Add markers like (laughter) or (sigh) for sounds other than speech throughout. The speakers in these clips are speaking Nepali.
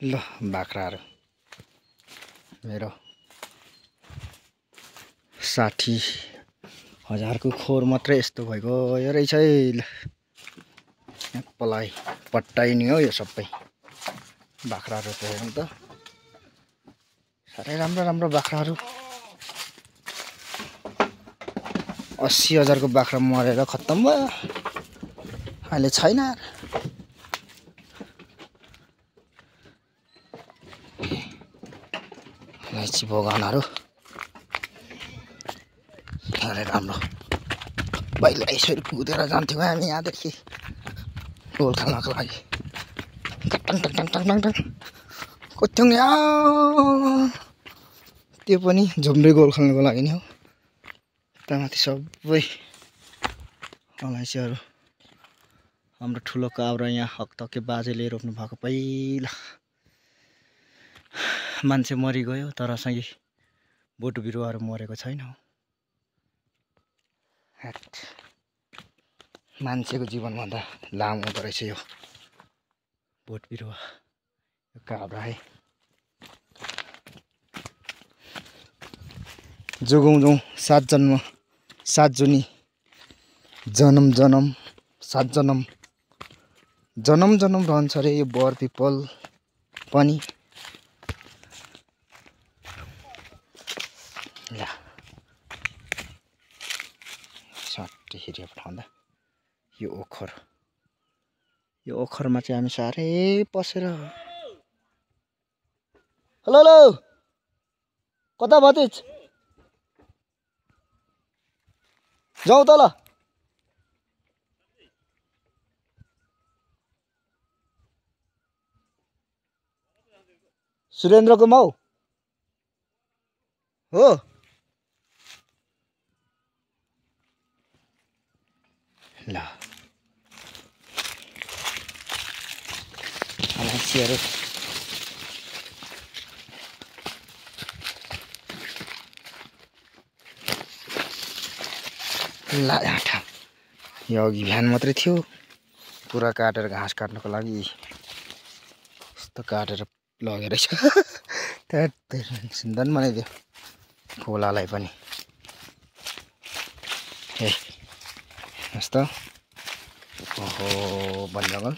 ल बाख्राहरू मेरो साठी हजारको खोर मात्रै यस्तो भएको यो रहेछ है। पलाइ पट्टाइने हो यो सबै। बाख्राहरू त हेर्नु त। साह्रै राम्रो राम्रो बाख्राहरू। अस्सी हजारको बाख्रा मरेर खत्तम भयो। अहिले छैन। अलैँची बगानहरू। साह्रै राम्रो। पहिला यसरी कुदेर जान्थ्यौँ हामी यहाँदेखि। गोल खेल्नको लागि। कुद्थ्यौँ यहाँ त्यो पनि झुम्रे गोल खेल्नुको लागि नि हो। त्यहाँमाथि सबै अलैँचीहरू। हाम्रो ठुलो काब्रा यहाँ हकतके बाजेले रोप्नु भएको पहिला। मान्छे मरिगयो तर चाहिँ बोटु बिरुवाहरू मरेको छैन मान्छेको जीवनभन्दा लामो हुँदो रहेछ यो बोट बिरुवा यो काब्रा है। जोगाउँछौँ सात जन्म सात जुनी जनम जनम सात जनम। जनम जनम रहन्छ अरे यो बर पिपल पनि। ल सट्टै हेरेर पठाउँदा यो ओखर यो ओखरमा चाहिँ हामी साह्रै पसेर हेलो हेलो कता भतिज जाउँ त ल सुरेन्द्रको माउ हो ल। अलैँचीहरू ल आँटा। यो अघि बिहान मात्रै थियो। पुरा काटेर घाँस काट्नको लागि। यस्तो काटेर लगेर (laughs) सुन्दर बनाइदियो। खोलालाई पनि। ए। यस्तो ओहो जङ्गल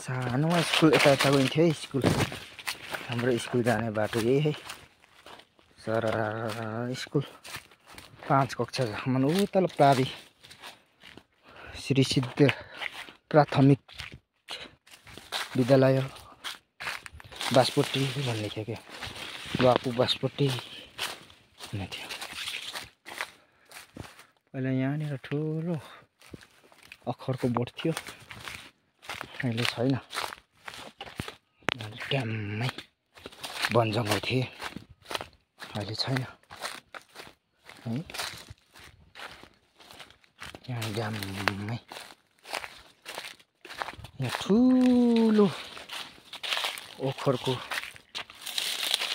सानोमा स्कुल यता यता गइन्थ्यो है स्कुल हाम्रो स्कुल जाने बाटो यही है सर स्कुल पाँच कक्षासम्म ऊ तल प्रावि श्री सिद्ध प्राथमिक विद्यालय बासपोटी भन्ने थियो क्या बापु बासपोटी भन्ने थियो पहिला यहाँनिर ठुलो अखरको बोट थियो। अहिले छैन। ड्याममै वन जङ्गल थिए। अहिले छैन। है? यहाँ ड्याममै। यहाँ ठुलो ओखरको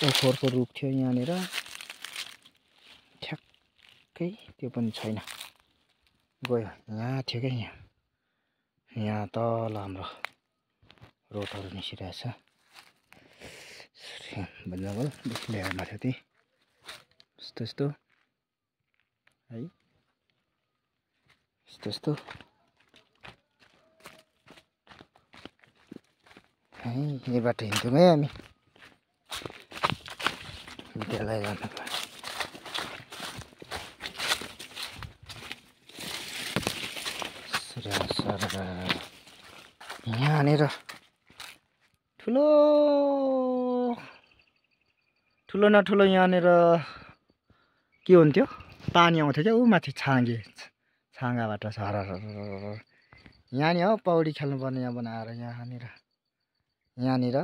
ओखरको रुख थियो यहाँनिर। ठ्याक्कै त्यो पनि छैन। गयो। यहाँ थियो क्या यहाँ। यहाँ तल हाम्रो रोडहरू निस्किरहेछ। जङ्गल ल्याएरमा थियो त्यही यस्तो यस्तो। है? यस्तो यस्तो। है यही बाटो हिँड्थ्यौँ है हामी। विद्यालय जानको यहाँनिर ठुलो ठुलो न ठुलो यहाँनिर के हुन्थ्यो? पानी आउँथ्यो क्या ऊ माथि छाँगे छाँगाबाट झर यहाँनिर हो पौडी खेल्नुपर्ने यहाँ बनाएर यहाँनिर। यहाँनिर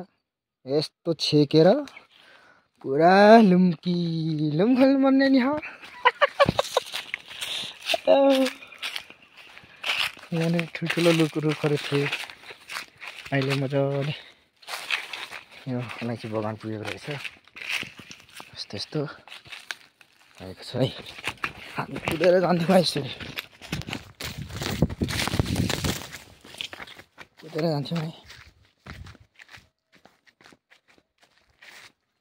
यस्तो छेकेर पुरा लुम्की लुम खेल्नुपर्ने नि हो। (laughs) यहाँनिर ठुल्ठुलो लुक रुखहरू थिए। अहिले मजाले यो अलैँची बगान पुगेको रहेछ। यस्तो यस्तो। भएको छ है। हामी कुदेर जान्थ्यौँ है यसरी। यतातिर जान्थ्यौँ है।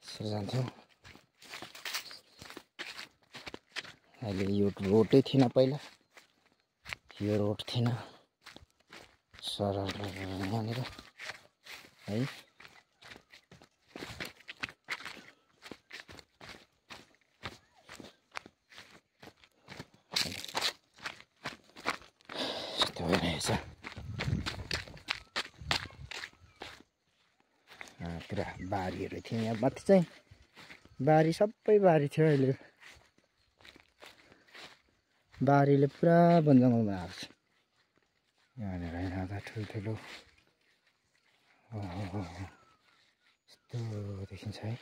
यसरी जान्थ्यौँ। अहिले यो रोडै थिएन पहिला। यो रोड थिएन सर यहाँनिर है। बारीहरू थियो यहाँ। माथि चाहिँ बारी सबै बारी थियो अहिले। बारीले पुरा वन जङ्गल बनाएको छ। यहाँनिर यहाँ ठुल्ठुलो। यस्तो देखिन्छ है।